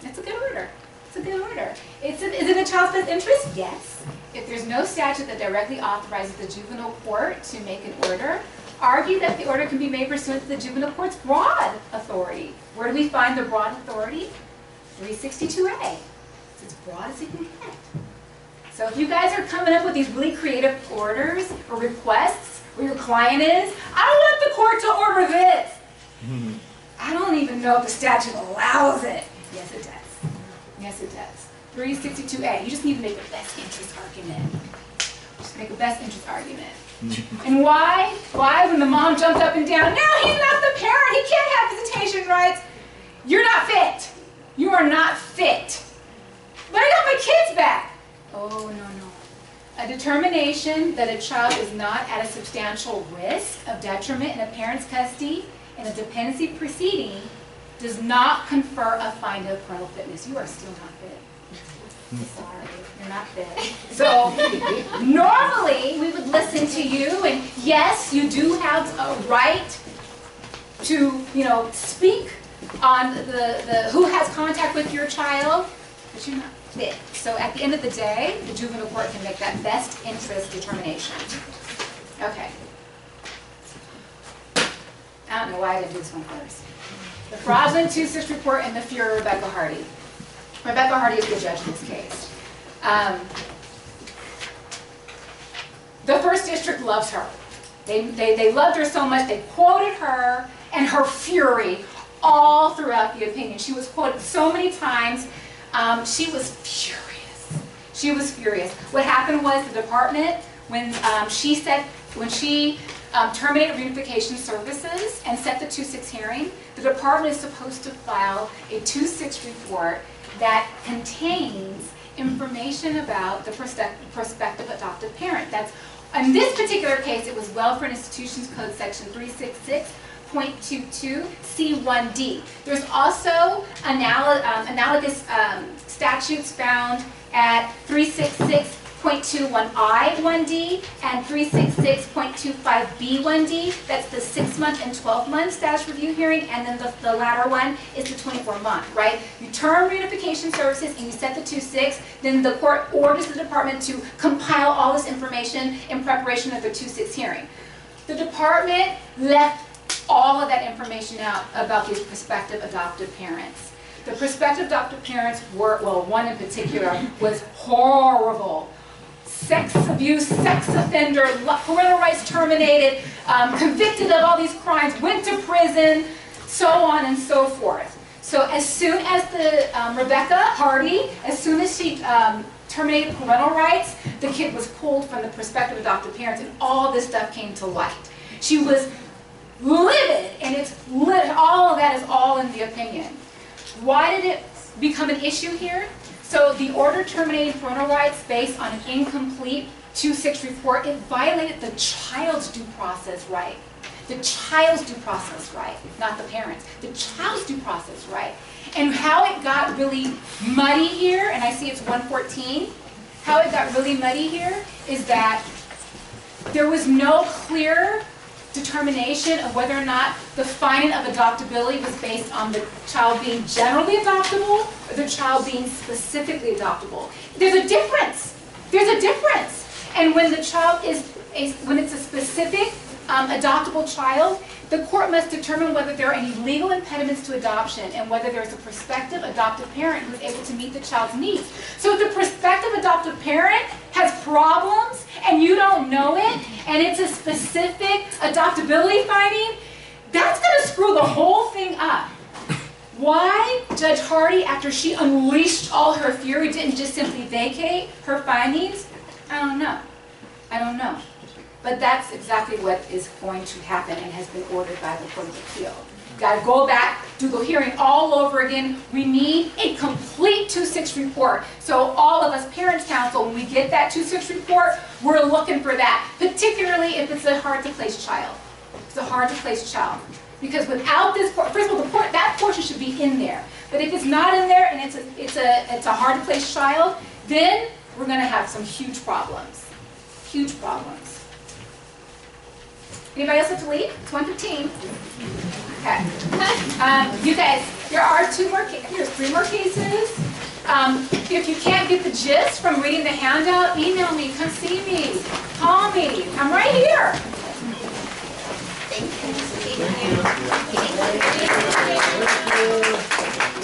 It's a good order. It's a good order. It's a, is it in the child's best interest? Yes. If there's no statute that directly authorizes the juvenile court to make an order, argue that the order can be made pursuant to the juvenile court's broad authority. Where do we find the broad authority? 362A. It's as broad as it can get. So if you guys are coming up with these really creative orders or requests, where your client is, I don't want the court to order this. Mm-hmm. I don't even know if the statute allows it. Yes, it does. Yes, it does. 362A, you just need to make a best interest argument. Just make a best interest argument. and why? Why, when the mom jumped up and down, no, he's not the parent, he can't have visitation rights. You're not fit. You are not fit. But I got my kids back. Oh, no, no. A determination that a child is not at a substantial risk of detriment in a parent's custody in a dependency proceeding does not confer a find of parental fitness. You are still not fit. Sorry, you're not fit. So normally we would listen to you and yes, you do have a right to, you know, speak on the, the who has contact with your child, but you're not fit. So at the end of the day, the juvenile court can make that best interest determination. Okay. I don't know why I didn't do this one first. The fraudulent two-six report and the of Rebecca Hardy. Rebecca Hardy is the judge in this case. Um, the first district loves her. They, they, they loved her so much, they quoted her and her fury all throughout the opinion. She was quoted so many times. Um, she was furious. She was furious. What happened was the department, when um, she said, when she um, terminated reunification services and set the 2-6 hearing, the department is supposed to file a 2-6 report that contains information about the prospect- prospective adoptive parent. That's, in this particular case, it was Welfare Institutions Code Section 366.22 C1D. There's also anal- um, analogous um, statutes found at 366.21I1D and 366.25B1D. That's the six-month and 12-month status review hearing, and then the, the latter one is the 24-month, right? You term reunification services and you set the 2-6, then the court orders the department to compile all this information in preparation of the 2-6 hearing. The department left all of that information out about these prospective adoptive parents. The prospective adoptive parents were, well, one in particular was horrible. Sex abuse, sex offender, parental rights terminated, um, convicted of all these crimes, went to prison, so on and so forth. So as soon as the um, Rebecca Hardy, as soon as she um, terminated parental rights, the kid was pulled from the prospective adoptive parents, and all this stuff came to light. She was livid, and it's lit, all of that is all in the opinion. Why did it become an issue here? So the order terminating parental rights based on an incomplete 2-6 report, it violated the child's due process right. The child's due process right, not the parents. The child's due process right. And how it got really muddy here, and I see it's 114, how it got really muddy here is that there was no clear determination of whether or not the finding of adoptability was based on the child being generally adoptable or the child being specifically adoptable. There's a difference. There's a difference. And when the child is, a, when it's a specific um, adoptable child, the court must determine whether there are any legal impediments to adoption and whether there's a prospective adoptive parent who's able to meet the child's needs. So if the prospective adoptive parent has problems and you don't know it, and it's a specific adoptability finding, that's going to screw the whole thing up. Why Judge Hardy, after she unleashed all her fury, didn't just simply vacate her findings? I don't know. I don't know. But that's exactly what is going to happen and has been ordered by the Court of Appeal. Got to go back, do the hearing all over again. We need a complete 2-6 report. So all of us, Parents Counsel, when we get that 2-6 report, we're looking for that, particularly if it's a hard-to-place child. It's a hard-to-place child. Because without this, first of all, that portion should be in there. But if it's not in there and it's a, it's a, it's a hard-to-place child, then we're gonna have some huge problems. Huge problems. Anybody else have to leave? It's one fifteen. Okay. Um, you guys, there are two more, there's three more cases. Um, if you can't get the gist from reading the handout, email me, come see me, call me, I'm right here. Thank you. Thank you.